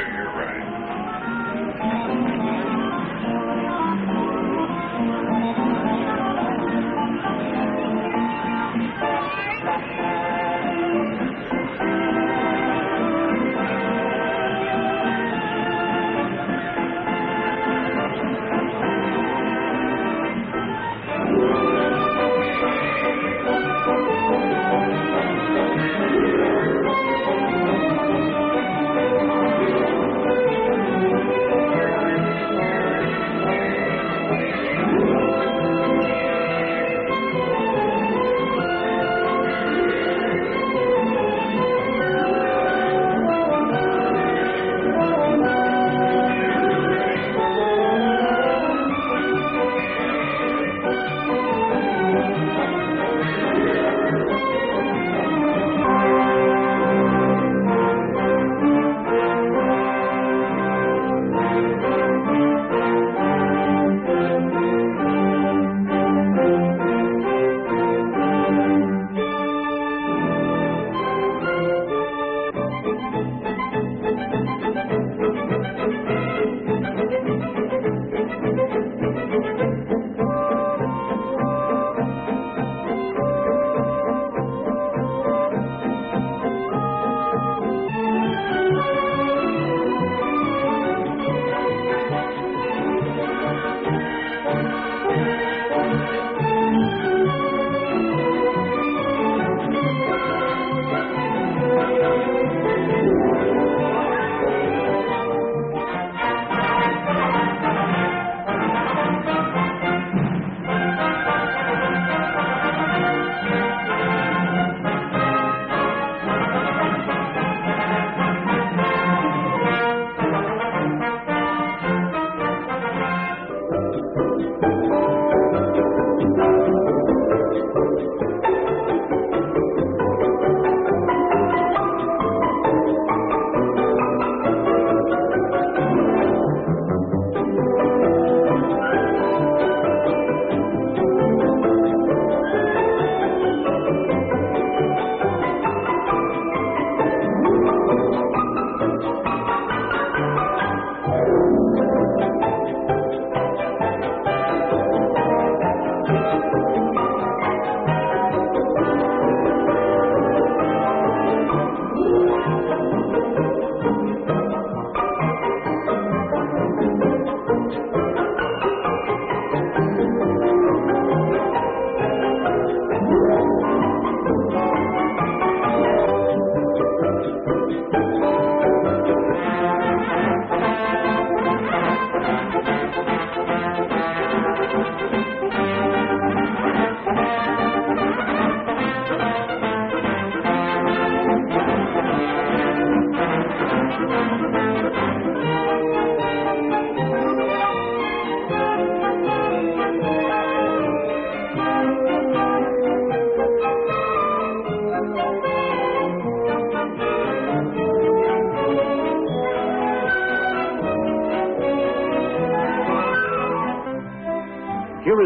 Exit to your right. Here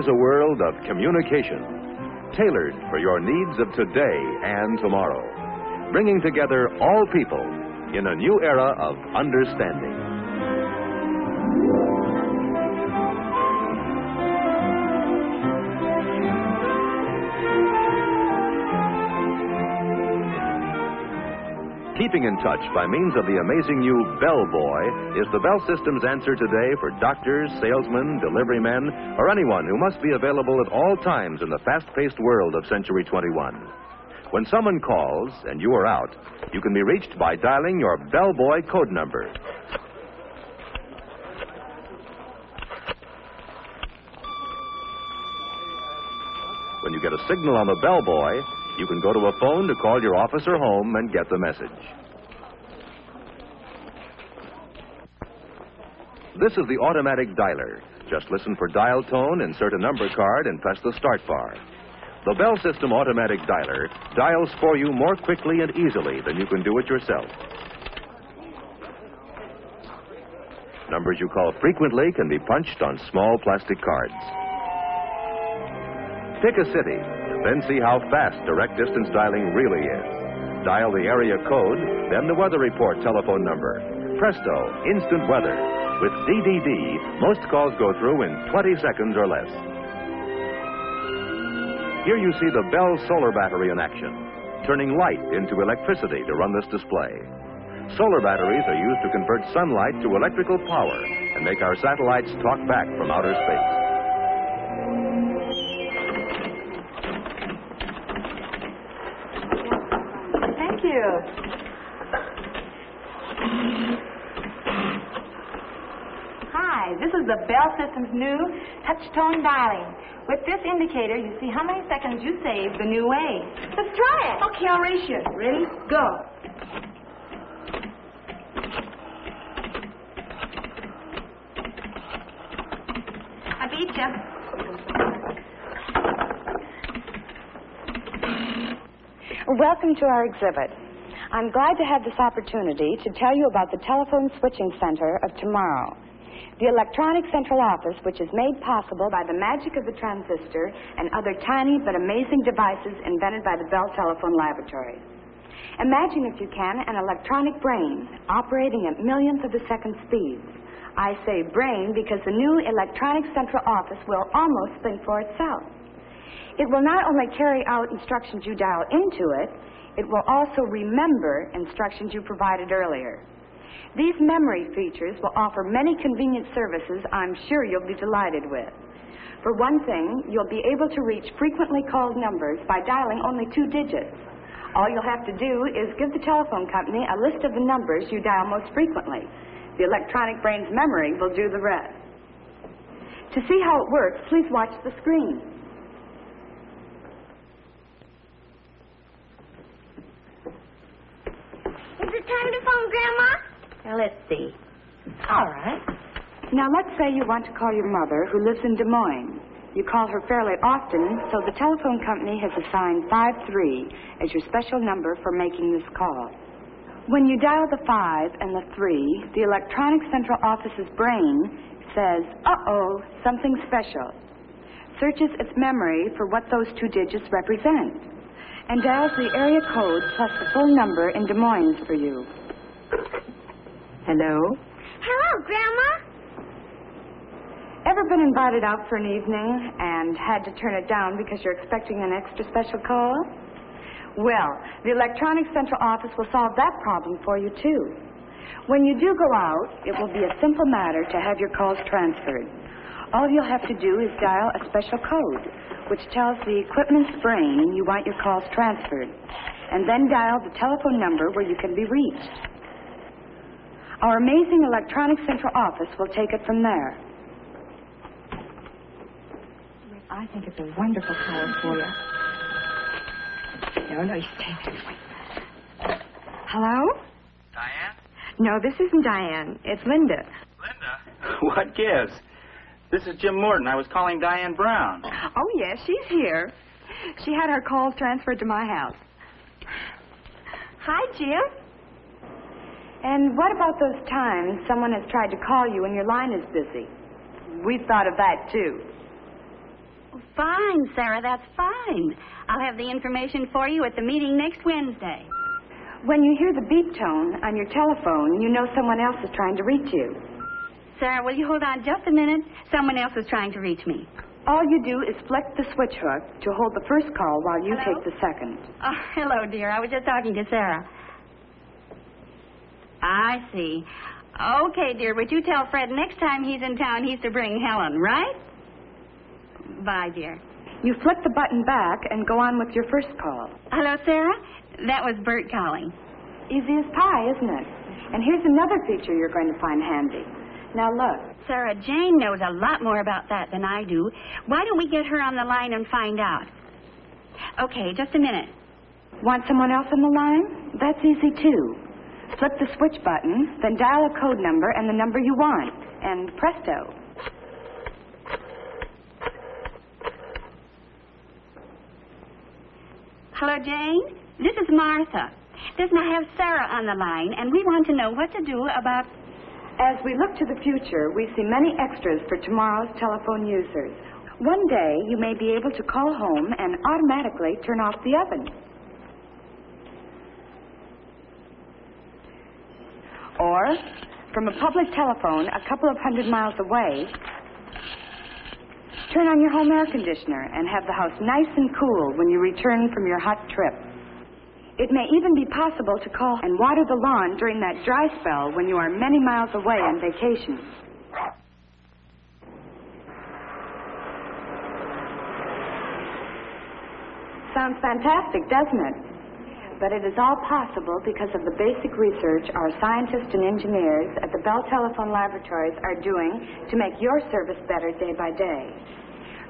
a world of communication, tailored for your needs of today and tomorrow, bringing together all people in a new era of understanding. Keeping in touch by means of the amazing new Bell Boy is the Bell System's answer today for doctors, salesmen, delivery men, or anyone who must be available at all times in the fast paced world of Century 21. When someone calls and you are out, you can be reached by dialing your Bell Boy code number. When you get a signal on the Bell Boy, you can go to a phone to call your office or home and get the message. This is the automatic dialer. Just listen for dial tone, insert a number card, and press the start bar. The Bell System automatic dialer dials for you more quickly and easily than you can do it yourself. Numbers you call frequently can be punched on small plastic cards. Pick a city, then see how fast direct distance dialing really is. Dial the area code, then the weather report telephone number. Presto, instant weather. With DDD, most calls go through in 20 seconds or less. Here you see the Bell solar battery in action, turning light into electricity to run this display. Solar batteries are used to convert sunlight to electrical power and make our satellites talk back from outer space. You. Hi, this is the Bell System's new touch tone dialing. With this indicator, you see how many seconds you save the new way. Let's try it. Okay, I'll race you. Ready? Go. I beat you. Welcome to our exhibit. I'm glad to have this opportunity to tell you about the telephone switching center of tomorrow. The electronic central office, which is made possible by the magic of the transistor and other tiny but amazing devices invented by the Bell Telephone Laboratory. Imagine, if you can, an electronic brain operating at millionths of a second speeds. I say brain because the new electronic central office will almost think for itself. It will not only carry out instructions you dial into it, it will also remember instructions you provided earlier. These memory features will offer many convenient services I'm sure you'll be delighted with. For one thing, you'll be able to reach frequently called numbers by dialing only two digits. All you'll have to do is give the telephone company a list of the numbers you dial most frequently. The electronic brain's memory will do the rest. To see how it works, please watch the screen. Is it time to phone Grandma? Now, let's see. All right. Now, let's say you want to call your mother, who lives in Des Moines. You call her fairly often, so the telephone company has assigned 53 as your special number for making this call. When you dial the 5 and the 3, the electronic central office's brain says, uh oh, something special. Searches its memory for what those two digits represent, and dials the area code plus the full number in Des Moines for you. Hello? Hello, Grandma. Ever been invited out for an evening and had to turn it down because you're expecting an extra special call? Well, the electronic central office will solve that problem for you, too. When you do go out, it will be a simple matter to have your calls transferred. All you'll have to do is dial a special code, which tells the equipment's brain you want your calls transferred, and then dial the telephone number where you can be reached. Our amazing electronic central office will take it from there. I think it's a wonderful call for you. No, no, you stay there. Wait. Hello? Diane? No, this isn't Diane. It's Linda. Linda? What gives? This is Jim Morton. I was calling Diane Brown. Oh, oh, yes, she's here. She had her calls transferred to my house. Hi, Jim. And what about those times someone has tried to call you and your line is busy? We've thought of that, too. Fine, Sarah, that's fine. I'll have the information for you at the meeting next Wednesday. When you hear the beep tone on your telephone, you know someone else is trying to reach you. Sarah, will you hold on just a minute? Someone else is trying to reach me. All you do is flick the switch hook to hold the first call while you Hello? take the second. Oh, hello, dear. I was just talking to Sarah. I see. Okay, dear, but you tell Fred next time he's in town he's to bring Helen, right? Bye, dear. You flick the button back and go on with your first call. Hello, Sarah? That was Bert calling. Easy as pie, isn't it? And here's another feature you're going to find handy. Now look. Sarah Jane knows a lot more about that than I do. Why don't we get her on the line and find out? Okay, just a minute. Want someone else on the line? That's easy too. Flip the switch button, then dial a code number and the number you want, and presto. Hello, Jane. This is Martha. Listen, I have Sarah on the line, and we want to know what to do about. As we look to the future, we see many extras for tomorrow's telephone users. One day, you may be able to call home and automatically turn off the oven. Or, from a public telephone a couple of hundred miles away, turn on your home air conditioner and have the house nice and cool when you return from your hot trip. It may even be possible to call and water the lawn during that dry spell when you are many miles away on vacation. Sounds fantastic, doesn't it? But it is all possible because of the basic research our scientists and engineers at the Bell Telephone Laboratories are doing to make your service better day by day.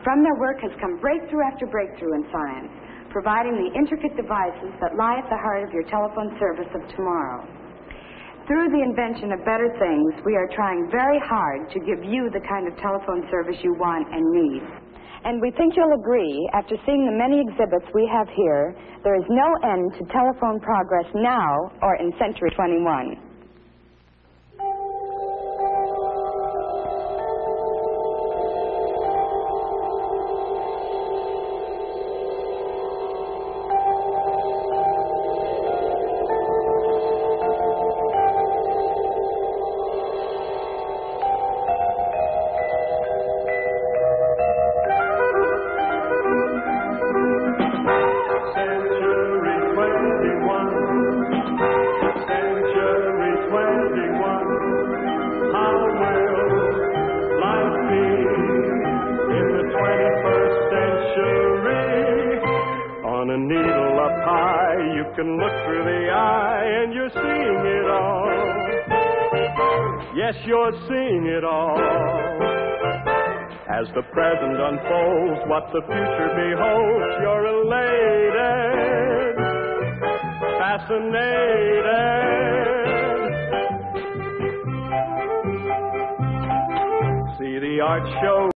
From their work has come breakthrough after breakthrough in science, providing the intricate devices that lie at the heart of your telephone service of tomorrow. Through the invention of better things, we are trying very hard to give you the kind of telephone service you want and need. And we think you'll agree, after seeing the many exhibits we have here, there is no end to telephone progress now or in Century 21. High, you can look through the eye and you're seeing it all. Yes, you're seeing it all. As the present unfolds, what the future beholds, you're elated, fascinated. See the art show.